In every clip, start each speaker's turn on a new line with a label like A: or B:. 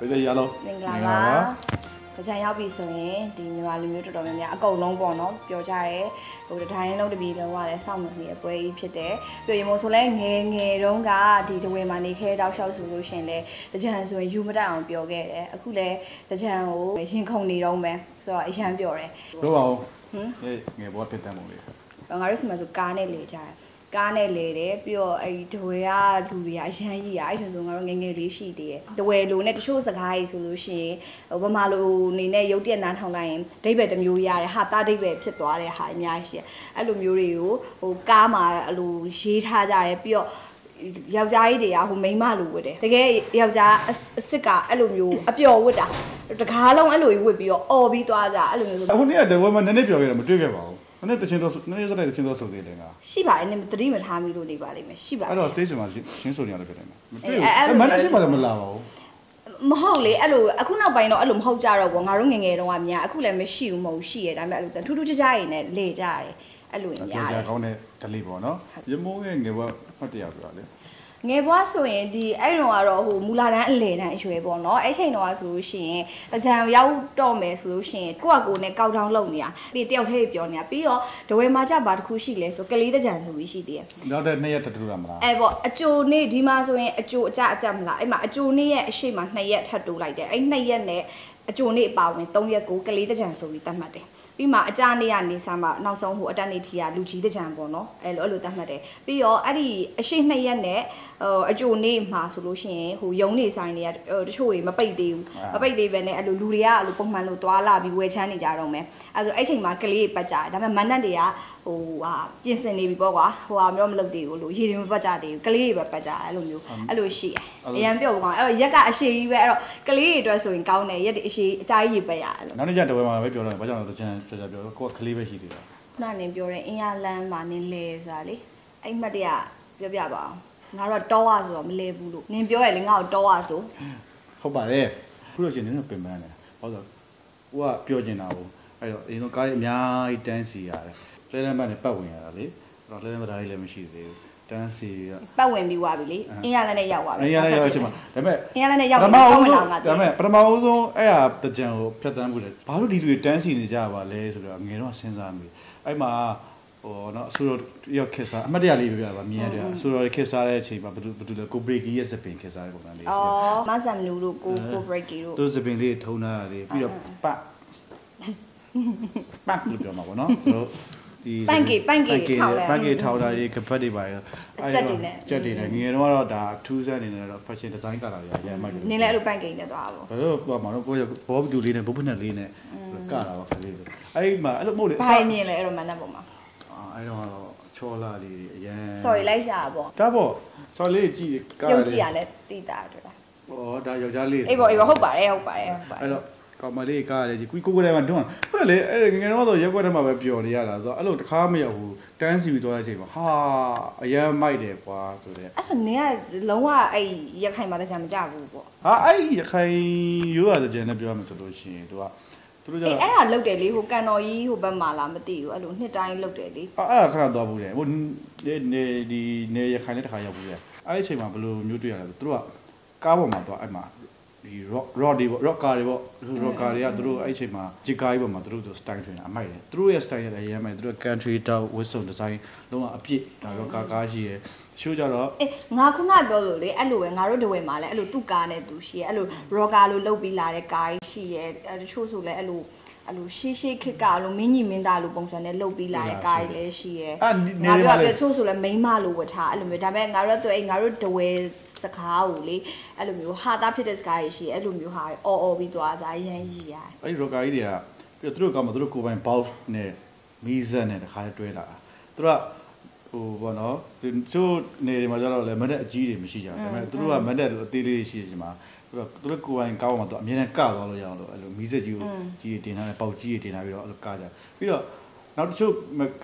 A: တကယ်ရအောင်
B: မင်္ဂလာပါ။ကြံရောက်ပြီဆိုရင်ဒီမြန်မာလူမျိုးတော်တော်များများအကုန်လုံးပေါ့နော်ပြောကြရဲဟိုတတိုင်းလုံးတစ်ပြည်လုံးကလည်းစောင့်နေတဲ့အပွဲကြီးဖြစ်တယ်။ပြီးရင်မို့ဆိုလဲငယ်ငယ်တုန်းကဒီတဝေမှာနေခဲတောက်လျှောက်ဆိုလို့ရှရင်လေကြံဆိုရင်ယူမတက်အောင်ပြောခဲ့တယ်။အခုလဲကြံကိုရင်ခုန်နေတော့မယ်ဆိုတော့အရန်ပြောတယ်
A: တို့ပါဦး
B: ဟင်
A: ဟေးငယ်ဘောတက်တန်းပုံလေး
B: ငါတို့စမှာဆိုကားနဲ့လေကြတယ် ကားနဲ့လေတယ်ပြီးတော့အဲ့ဒီတဝဲကလူတွေကအရန်ကြီးอ่ะအဲ့ဒါဆိုငါတို့ငယ်ငယ်လေးရှိသေးတယ်တဝဲလိုနဲ့တချို့စကားကြီးဆိုလို့ရှိရင်ဟိုဗမာလိုနေနဲ့ရုပ်တရက်နားထောင်လိုက်ရင်ဒိဗယ်တစ်မျိုးရတယ်ဟာတာဒိဗယ်ဖြစ်သွားတဲ့ဟာအများကြီးရှိတယ်အဲ့လိုမျိုးတွေကိုဟိုကားမှာအဲ့လိုရေးထားကြတယ်ပြီးတော့ယောက်ျားကြီးတွေကဟိုမိန်းမလိုဝတ်တယ်တကယ်ယောက်ျားအစ်စ်ကအဲ့လိုမျိုးအပျော်ဝတ်တာတကားလုံးအဲ့လိုကြီးဝတ်ပြီးတော့အော်ပြီးသွားကြအဲ့လိုမျိုးဆို
A: အခုနေ့ကတဝဲမှာနည်းနည်းပြောခဲ့တယ်မတွေ့ခဲ့ပါဘူး နည်းနည်းတချင်းတော့နည်းနည်းစတဲ့တချင်းတော့ဆိုသေးတယ်ငါ
B: ရှိပါတယ်နင်သတိမထားမိလို့နေပါလိမ့်မယ်ရှိပါတ
A: အဲ့
B: ယ်
A: တော့ station မှာရှင်းဆိုနေရတယ်ဖြစ်တယ်မတွေ့
B: အဲ့အဲ့လို
A: ဘူးမန္တလေးရှိမှလည်းမလာပါဘူး
B: မဟုတ်လေအဲ့လိုအခုနောက်ပိုင်းတော့အဲ့လိုမဟုတ်ကြတော့ဘူးငါတို့ငယ်ငယ်တုန်းကများအခုလည်းမရှိဘူးမဟုတ်ရှိရဒါပေမဲ့အဲ့လိုထူးထူးခြားခြားရည်နဲ့လေကြရတယ်အဲ့လို
A: ပြော
B: များ
A: စ
B: တ
A: ရာ
B: ယ်
A: ကောင်းတဲ့ဒလိပေါ့နော်ရမိုးငယ်ငယ်ဘောမှတ်တရပြောလေ
B: ငယ်ဘွားဆိုရင်ဒီအဲ့တော့ကတော့ဟိုမူလာတန်းအလေတန်းအရွယ်ပေါ့နော်အဲ့ချိန်တော့ဆိုလို့ရှိရင်အကြံရောက်တော့မယ်ဆိုလို့ရှိရင်ကိုယ့်အကိုနဲ့ကောက်တောင်းလုပ်နေတာပြီးတယောက်တည်းပြောနေတာပြီးတော့ဒဝဲမှာကြပါတစ်ခုရှိလဲဆိုကလေးတကြံဆိုပြီးရှိသေးတယ်
A: နောက်တဲ့နှစ်ရက်တတူတာမလား
B: အဲ့ပေါ့အကျိုနေ့ဒီမှာဆိုရင်အကျိုအကြအကြမလားအဲ့မှာအကျိုနေ့ရဲ့အရှိမ2ရက်ထပ်တိုးလိုက်တယ်အဲ့2ရက်နဲ့အကျိုနေ့အပါဝင်3ရက်ကိုကလေးတကြံဆိုပြီးတတ်မှတ်တယ် ပြီးမှအကြနေ့ကနေစမ်းမှနောက်ဆုံးဟိုအတက်နေထီကလူကြီးတကြံပေါ့နော်အဲ့လိုအဲ့လိုတတ်မှတ်တယ်ပြီးတော့အဲ့ဒီအရှိ2ရက်နဲ့ဟိုအကျိုနေ့မှာဆိုလို့ရှိရင်ဟိုယုံနေဆိုင်တွေကဟိုတချို့တွေမပိတ်သေးဘူးမပိတ်သေးပဲနဲ့အဲ့လိုလူတွေကအဲ့လိုပုံမှန်လို့သွားလာပြီးဝယ်ချမ်းနေကြတော့မယ်အဲ့ဆိုအဲ့ချိန်မှာကလေးတွေပတ်ကြတယ်ဒါပေမဲ့မန်းနတ်တွေကဟိုဟာပြင်ဆင်နေပြီပေါ့ကွာဟိုဟာမျိုးမလုပ်သေးဘူးလို့ရေတွေမပတ်ကြသေးဘူးကလေးတွေပဲပတ်ကြတယ်အဲ့လိုမျိုးအဲ့လိုရှိတယ်အရန်ပြော့ကောင်းအဲ့တော့ရက်ကအရှိကြီးပဲအဲ့တော့ကလေးတွေအတွက်ဆိုရင်ကောင်းတယ်ရက်တွေအရှိအကြိုက်ရေပတ်ရတယ်လို့
A: နောက်နေ့ကျတဝဲမှာပဲပြောတော့ဘာကြောင့်လဲတချင်ပြပြပြောကိုကကလေးပဲရှိသေးတာ
B: ခုနကနေပြောတဲ့အင်ရလန်းမှာနင်းလဲဆိုတာလေအဲ့မှတ်တရပြောပြပါအောင်ငါတို့တော့ဝဆိုတော့မလဲဘူးလို့နင်ပြောရလေငါ့ကိုတော့ဝဆို
A: ဟုတ်ပါတယ်ခုလို့ရှိရင်နည်းနည်းပင်ပန်းတယ်ဟောဆိုကိုကပြောချင်တာကိုအဲ့တော့အရင်ဆုံးကားကြီးအများကြီးတန်းစီရတယ်လဲလဲမနဲ့ပတ်ဝင်ရတာလေအဲ့တော့လဲလဲမဓာတ်ကြီးလည်းမရှိသေးဘူး တန်းစီရ
B: ပတ်ဝင်ပြီးွားပြီလေအင်ရလန်းနဲ့ရောက်သွားပြီ
A: အရင်လည်းရောက်ရှိမှာဒါပေမဲ့
B: အင်ရလန်းနဲ့ရောက်
A: ပထ
B: ပြီး
A: မ
B: တော့
A: ဦး
B: ဝင်
A: ဆုံး
B: လာငါ
A: ဒါပေမဲ့ပထမဦးဆုံးအဲ့ဟာတကြံကိုဖျက်တမ်းမှုလေဘာလို့ဒီလူတွေတန်းစီနေကြပါလဲဆိုတော့ငယ်တော့စဉ်းစားမိအဲ့မှာဟိုနော်အဆိုတော့ရောက်ခက်စားအမတ်တရလေးပြပြပါမြင်ရတယ်အဆိုတော့ခက်စားတဲ့အချိန်မှာဘယ်သူဘယ်သူလဲကိုဘရိကီရဲ့စပင်ခက်စားတဲ့ပုံစံလေး
B: အော်မဆမ်နူတို့ကိုကိုဘရိတ်ကီတို့
A: သူစပင်လေးထုံထားရတယ်ပြီးတော့ပတ်ပတ်လို့ပြောမှာပေါ့နော်သူတို့ ဒီ
B: ပန့်ကေပန့်ကေထောက်လဲ
A: ပန့်ကေထောက်တာရေကပတ်တွေပါရ
B: ကြက်တွေနဲ့
A: ကြက်တွေနဲ့ငယ်တော့ကတော့ဒါထူးဆန်းနေတယ်တော့ fashion design ကလာရရမ်းမိုက်တယ်
B: နင်းလည်းအဲ့လိုပန့်ကိန်းနဲ့သွားပါ
A: ဘယ်လိုပြောမှာတော့ကိုယ်ဘောဘဒူလေးနဲ့ဘုဖနက်လေးနဲ့ကတာပါခလေးဆိုအဲ့မှာအဲ့လိုမဟုတ်လေ
B: ဘာမြင်လဲအဲ့လိုမနက်ပုံမှာ
A: အဲ့တော့ချောလာလေးအရန်
B: sorry လိုက်ရှာပေါ့
A: ဒါပေါ့ဆော်လေးကြည့်က
B: ပြုတ်ကြည့်ရလဲတိတာတွေ့လား
A: ဩဒါယောက်ျားလေး
B: အေးပေါ့အေးပေါ့ဟုတ်ပါတယ်ဟုတ်ပါတယ်ဟုတ်ပါတယ်
A: အဲ့တော့ ကောင်မလေးကားရတယ်ကြီးကိုကိုကိုလည်းမတွန်းဟုတ်တယ်လေအဲ့ငငယ်တော့ရက်ွက်ထဲမှာပဲပျော်နေရတာဆိုတော့အဲ့လိုတစ်ခါမရောက်ဘူးတန်းစီပြီးသွားတဲ့အချိန်မှာဟာအရန်မိုက်တယ်ကွာဆိုတဲ့
B: အဲ့ဆိုနင်ကလုံးဝအဲ့ရက်ခိုင်မှာတကြံမကြဘူးပေါ့
A: ဟာအဲ့ရခိုင်ရိုးရတဲ့ကျန်နဲ့ပြောရမယ်ဆိုလို့ရှိရင်သူကသူတို့ကျ
B: အေး
A: တော့
B: အဲ့ဒါလုတ်တယ်လေဟိုကန်တော်ကြီးဟိုဘက်မှာလားမသိဘူးအဲ့လိုနှစ်တိုင်းလုတ်တယ်လေ
A: အဲ့ဒါခဏသွားဘူးတယ်ဟိုနေနေဒီနေရခိုင်နဲ့တစ်ခါရောက်ဘူးတယ်အဲ့ဒီအချိန်မှာဘယ်လိုမျိုးတွေ့ရလဲဆိုသူတို့ကကားပေါ်မှာသွားအဲ့မှာ ဒီ rock rock တွေပေါ့ rock car တွေပေါ့ rock car တွေကသူတို့အဲ့ဒီအချိန်မှာဂျီကာကြီးပေါ်မှာသူတို့ဆို style ထွင်တာအမိုက်တယ်သူတို့ရဲ့ style ရဲ့အရင်မိုက်သူတို့ country town whistle design လုံးဝအပြည့်ဒါ rock car ကားရှိရယ်ရှိုးကြတော့
B: အေးငါခုနပြောလို့လေအဲ့လိုပဲငါတို့တဝဲမှာလဲအဲ့လိုသူ့ကားနဲ့သူရှိရဲအဲ့လို rocker လိုလုတ်ပြီးလာတဲ့ကားရှိရဲအဲ့တချို့ဆိုလဲအဲ့လိုအဲ့လိုရှေးရှေးခစ်ကအဲ့လိုမင်းကြီးမင်းသားလိုပုံစံနဲ့လုတ်ပြီးလာတဲ့ကားကြီးလည်းရှိရဲ
A: အဲ့နေ
B: ငါ
A: နေ
B: ပြော
A: မှာ
B: ပြ
A: လေ
B: ချို့ဆိုလဲမိန်းမလိုဝတ်ထားအဲ့လိုမျိုးဒါပေမဲ့ငါတို့ကသူအဲ့ငါတို့တဝဲ စကားကိုလေအဲ့လိုမျိုးဟာသားဖြစ်တဲ့စကားကြီးရှိရဲအဲ့လိုမျိုးဟာအော်အော်ပြီးသွားကြရမ်းကြီးရတယ်
A: အဲ့ဒီ rock car ကြီးတွေကပြီးတော့သူတို့ကမှသူတို့ကိုယ်ပိုင် box နဲ့မီးစက်နဲ့တစ်ခါတွဲလာတာသူတို့ကဟိုဘောနော်သူတို့နေတွေမှာကျတော့လေမနဲ့အကြီးတွေမရှိကြဘူးဒါပေမဲ့သူတို့ကမနဲ့အသေးလေးရှိနေချိန်မှာသူတို့သူတို့ကိုယ်ပိုင်ကောင်းမှာသူအမြဲတမ်းကသွားလို့ရအောင်လို့အဲ့လိုမီးစက်ကြီးကိုကြီးတင်ထားတယ်ပေါက်ကြီးတွေတင်ထားပြီးတော့အဲ့လိုကကြပြီးတော့နောက်တစ်ချို့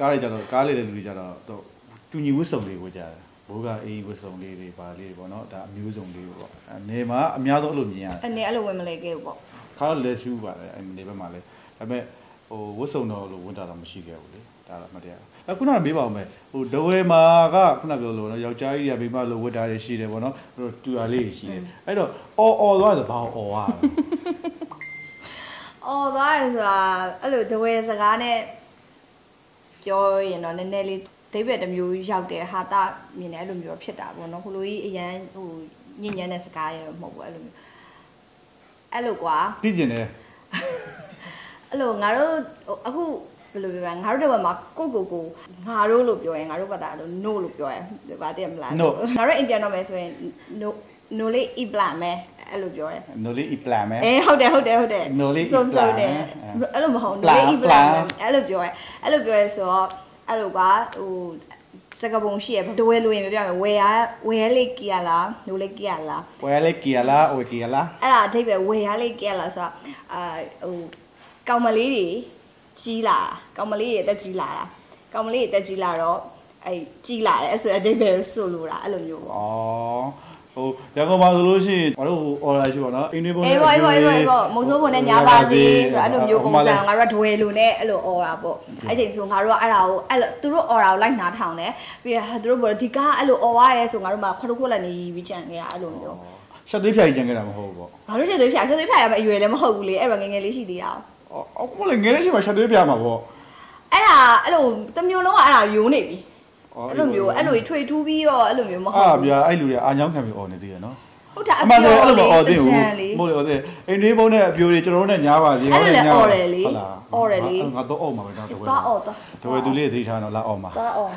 A: ကားတွေကြတော့ကားလေးတဲ့လူတွေကြတော့တော့တူညီဝတ်စုံလေးကိုကြတယ် ဘိုးကအေးဝတ်စုံလေးတွေပါလေးတွေပေါ့နော်ဒါအမျိုးစုံလေးပေါ့အနေမှာအများဆုံးအဲ့လိုမြင်ရတယ်
B: အနေအဲ့လိုဝင်မလဲခဲ့ဘူးပေါ့
A: ခါလဲဆူးပါတယ်အဲ့ဒီဘက်မှာလဲဒါပေမဲ့ဟိုဝတ်စုံတော်လို့ဝန်တာတော့မရှိခဲ့ဘူးလေဒါတော့မတရားအခုနကမေးပါဦးမယ်ဟိုဒဝဲမှာကခုနပြောလို့နော်ယောက်ျားကြီးကမိန်းမလိုဝတ်တာတွေရှိတယ်ပေါ့နော်ဟိုတူတာလေးတွေရှိတယ်အဲ့တော့အော်အော်သွားတယ်ဘာအော်ရလဲ
B: အော်သွားတယ်ဆိုတာအဲ့လိုတဝဲစကားနဲ့ပြောရင်တော့နည်းနည်းလေး ဒိဗက်တစ်မျိုးရောက်တယ်ဟာတာမြင်တယ်အဲ့လိုမျိုးဖြစ်တာပေါ့နော်ဟိုလိုကြီးအရန်ဟိုညဉ့်ညမ်းတဲ့စကားရတော့မဟုတ်ဘူးအဲ့လိုမျိုးအဲ့လိုကွာ
A: သိကျင်တယ်
B: အဲ့လိုငါတို့ဟိုအခုဘယ်လိုပြောလဲငါတို့တော့မှာကိုကိုကိုငါတို့လို့ပြောရင်ငါတို့ဘာသာလို့ no လို့ပြောရင်ဗာတည်းမလားငါတို့အိမ်ပြန်တော့မယ်ဆိုရင် no no လေး i plan မယ်အဲ့လိုပြောတယ်
A: နိုလီအပလန်မယ်
B: အေးဟုတ်တယ်ဟုတ်တယ်ဟုတ်တယ်
A: No လေး
B: စုံစုံ
A: plan
B: တယ်
A: မယ်
B: အဲ့လိုမဟုတ်
A: plan
B: no လေး i plan
A: plan
B: အဲ့လိုပြောရဲအဲ့လိုပြောရဲဆိုတော့ အဲ့လိုကဟိုစကပုံရှိရတဝဲလို့ရင်ပြောမယ်ဝယ်ရဝယ်ရလေးကြည်ရလား no လေးကြည်ရလား
A: ဝယ်လေကီယာလာဝယ်ကီယာလာ
B: အဲ့ဒါအဓိပ္ပာယ်ဝယ်ရလေးကြက်လာဆိုတော့အာဟိုကောင်မလေးတွေကြီးလာတာကောင်မလေးတွေတက်ကြီးလာတာကောင်မလေးတွေတက်ကြီးလာတော့အဲ့ကြီးလာတယ်အဲ့ဆိုအဓိပ္ပာယ်ဆိုလိုတာအဲ့လိုမျိုးပေါ့
A: ဩ ဟိုရန်ကုန်မှာဆိုလို့ရှိရင်ငါတို့ဟို order ရှိပါတော့အင်းနေပုံနဲ့
B: အေးပေါ့အေးပေါ့အေးပေါ့အေးပေါ့မုံစိုးပုံနဲ့ညာပါစေဆိုအဲ့လိုမျိုးပုံစံငါတို့ဒွယ်လိုနဲ့အဲ့လို order ပေါ့အဲ့ချိန်ဆိုငါတို့ကအဲ့ဒါကိုအဲ့လိုသူတို့ order ကိုလိုက်နာထောင်တယ်ပြီးရသူတို့ဒီကအဲ့လို order ရဲဆိုငါတို့မှာခွတ်ခွတ်လက်နေပြီးကြံခဲ့ရအဲ့လိုမျိုး
A: ရှက်သွေးဖြိုင်ကြံခဲ့တာမဟုတ်ဘူးပေါ့
B: ဘာလို့ရှက်သွေးဖြိုင်ရှက်သွေးဖြိုင်ရမယ်အရွယ်လည်းမဟုတ်ဘူးလေအဲ့တော့ငငယ်လေးရှိသေးတာ
A: အော်အော်ကိုလည်းငယ်လေးရှိမှရှက်သွေးဖြိုင်မှာပေါ့
B: အဲ့ဒါအဲ့လိုတစ်မျိုးလုံးကအဲ့ဒါယိုးနေပြီ အဲ့လိုမျိုးအဲ့လိုထွေထူးပြီးတော့အဲ့လိုမျိုးမဟုတ်ဘူးအာ
A: ဗျာအဲ့လူတွေအာညောင်းခံပြီးអော်နေသေးရနော်
B: ဟုတ်တာအ
A: ပြောအဲ့လိုမအော်သေးဘူးမဟုတ်လေအော်သေးအိမ်တွေးပုံးနဲ့အပြိုတွေကျွန်တော်တို့နဲ့ညားပါစေ
B: ဟုတ်လားအော်တယ်လေ
A: ဟုတ်လား
B: အော်တယ်လေ
A: ငါတော့အော်မှာပဲတော့တဝဲ
B: တော့အော်တော့
A: တဝဲသူလေးသတိထားတော့လာအော်မှာ
B: တော့အော်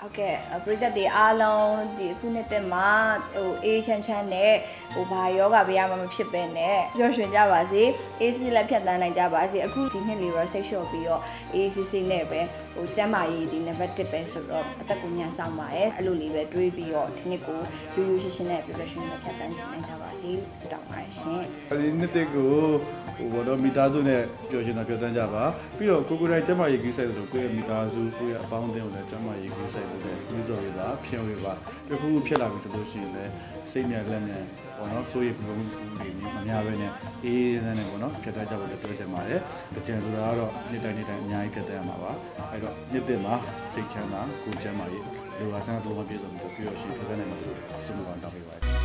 B: ဟုတ်ကဲ့ပရိသတ်တွေအားလုံးဒီအခုနှစ်သက်မှာဟိုအေးချမ်းချမ်းနဲ့ဟိုဘာယောဂဘေးရမှာမဖြစ်ပဲနဲ့ပျော်ရွှင်ကြပါစေအေးစစ်လက်ဖြတ်တန်းနိုင်ကြပါစေအခုဒီနှစ်လေးတော့စိတ်လျှော့ပြီးတော့အေးစစ်စစ်နဲ့ပဲဟိုကျန်းမာရေးဒီနံပါတ်1ပဲဆိုတော့အသက်ကိုညံဆောင်ပါရဲ့အဲ့လိုလေးပဲတွေးပြီးတော့ဒီနှစ်ကိုရိုးရိုးရှင်းရှင်းနဲ့ပျော်ရွှင်နဲ့ဖြတ်တန်းနိုင်ကြပါစေဆုတောင်းပါတယ်ရှင်
A: ဒီနှစ်တက်ကိုဟိုဘောတော့မိသားစုနဲ့ပျော်ရွှင်တာဖြတ်တန်းကြပါပြီးတော့ကိုကိုယ်တိုင်ကျန်းမာရေးကိစ္စဆိုတော့ကိုယ့်ရဲ့မိသားစုကိုယ့်ရဲ့အပေါင်းအသင်းကိုလည်းကျန်းမာရေးကိစ္စလို့လည်းပြီးစော်ရတာဖြင်းဝေပါတခုခုဖြစ်လာပြီဆိုလို့ရှိရင်လည်းစိတ်နဲ့လက်နဲ့ပေါ့နော်စိုးရိမ်မှုတွေမများပဲနဲ့အေးအေးနဲ့ပေါ့နော်ဖြတ်တန်းကြဖို့လည်းပြောချင်ပါတယ်တကြံဆိုတာကတော့နေ့တိုင်းနေ့တိုင်းအများကြီးဖြတ်တန်းရမှာပါအဲ့တော့နေ့တက်မှာစိတ်ချမ်းသာကိုယ်ချမ်းသာရေးလူဟာဆန်းတော့ပြည့်စုံပြီးတော့ရှိဖြတ်တန်းနိုင်မှာလို့ဆုမကောင်းတောင်းပေးပါတယ်